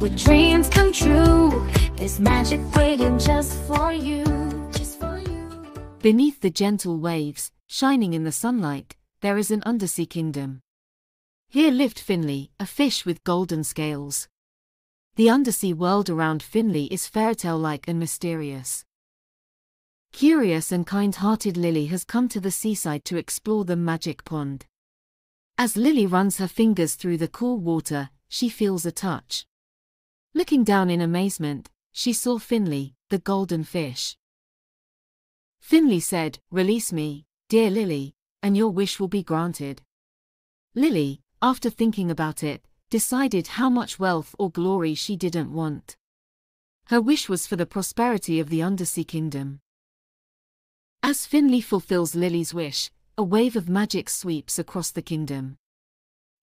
with dreams come true. There's magic waiting just for you, just for you. Beneath the gentle waves, shining in the sunlight, there is an undersea kingdom. Here lived Finley, a fish with golden scales. The undersea world around Finley is fairytale like and mysterious. Curious and kind hearted Lily has come to the seaside to explore the magic pond. As Lily runs her fingers through the cool water, she feels a touch. Looking down in amazement, she saw Finley, the golden fish. Finley said, Release me, dear Lily, and your wish will be granted. Lily, after thinking about it, decided how much wealth or glory she didn't want. Her wish was for the prosperity of the undersea kingdom. As Finley fulfills Lily's wish, a wave of magic sweeps across the kingdom.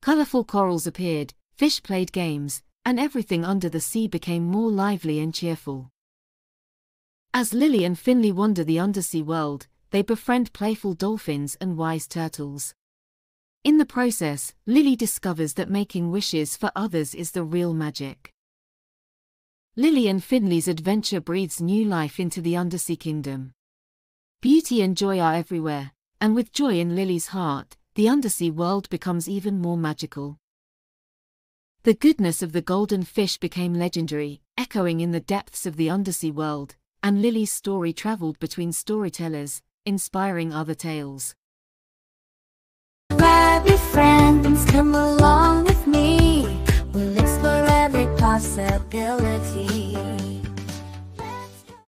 Colorful corals appeared, fish played games, and everything under the sea became more lively and cheerful. As Lily and Finley wander the undersea world, they befriend playful dolphins and wise turtles. In the process, Lily discovers that making wishes for others is the real magic. Lily and Finley's adventure breathes new life into the undersea kingdom. Beauty and joy are everywhere, and with joy in Lily's heart, the undersea world becomes even more magical. The goodness of the golden fish became legendary, echoing in the depths of the undersea world, and Lily's story traveled between storytellers, inspiring other tales. Your friends, come along with me. We'll explore every possibility.